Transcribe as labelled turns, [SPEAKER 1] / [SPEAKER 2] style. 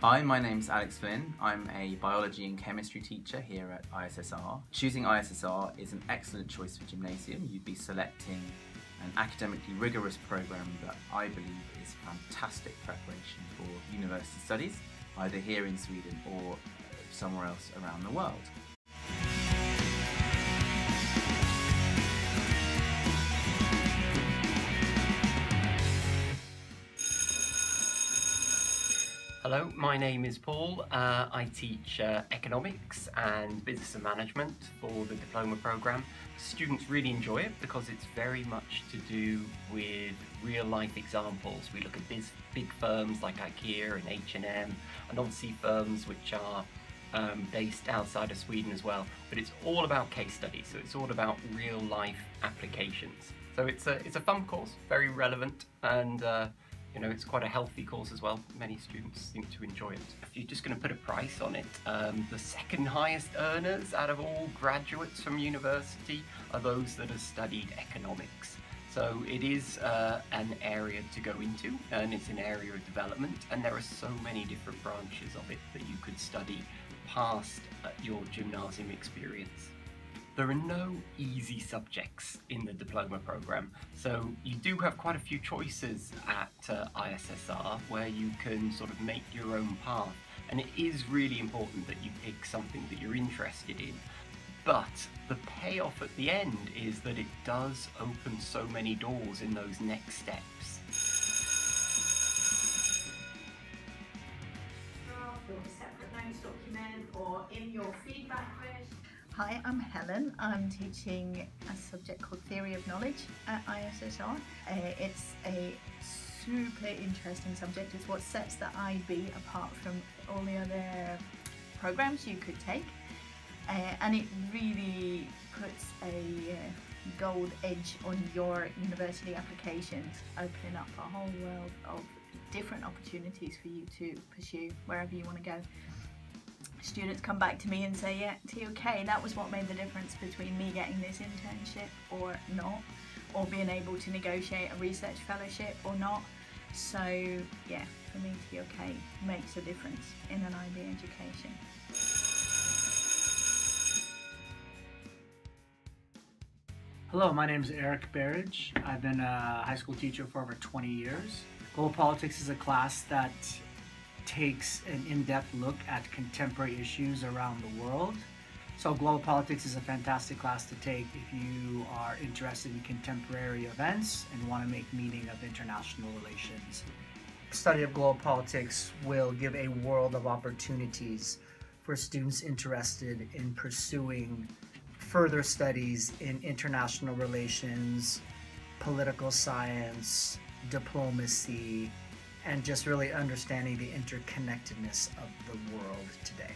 [SPEAKER 1] Hi, my name is Alex Flynn. I'm a biology and chemistry teacher here at ISSR. Choosing ISSR is an excellent choice for gymnasium. You'd be selecting an academically rigorous programme that I believe is fantastic preparation for university studies, either here in Sweden or somewhere else around the world.
[SPEAKER 2] Hello, my name is Paul. Uh, I teach uh, economics and business and management for the diploma program. Students really enjoy it because it's very much to do with real life examples. We look at biz, big firms like IKEA and H&M and obviously firms which are um, based outside of Sweden as well. But it's all about case studies, so it's all about real life applications. So it's a, it's a fun course, very relevant and uh, you know, it's quite a healthy course as well. Many students seem to enjoy it. If you're just going to put a price on it, um, the second highest earners out of all graduates from university are those that have studied economics. So it is uh, an area to go into and it's an area of development and there are so many different branches of it that you could study past uh, your gymnasium experience. There are no easy subjects in the diploma program, so you do have quite a few choices at uh, ISSR where you can sort of make your own path. And it is really important that you pick something that you're interested in. But the payoff at the end is that it does open so many doors in those next steps.
[SPEAKER 3] document or in your feedback list.
[SPEAKER 4] Hi, I'm Helen. I'm teaching a subject called Theory of Knowledge at ISSR. Uh, it's a super interesting subject. It's what sets the IB apart from all the other programs you could take. Uh, and it really puts a uh, gold edge on your university applications, opening up a whole world of different opportunities for you to pursue wherever you want to go students come back to me and say, yeah, TOK, that was what made the difference between me getting this internship or not, or being able to negotiate a research fellowship or not. So yeah, for me TOK makes a difference in an IB education.
[SPEAKER 5] Hello, my name is Eric Barrage. I've been a high school teacher for over 20 years. Global Politics is a class that takes an in-depth look at contemporary issues around the world. So global politics is a fantastic class to take if you are interested in contemporary events and want to make meaning of international relations.
[SPEAKER 6] Study of global politics will give a world of opportunities for students interested in pursuing further studies in international relations, political science, diplomacy, and just really understanding the interconnectedness of the world today.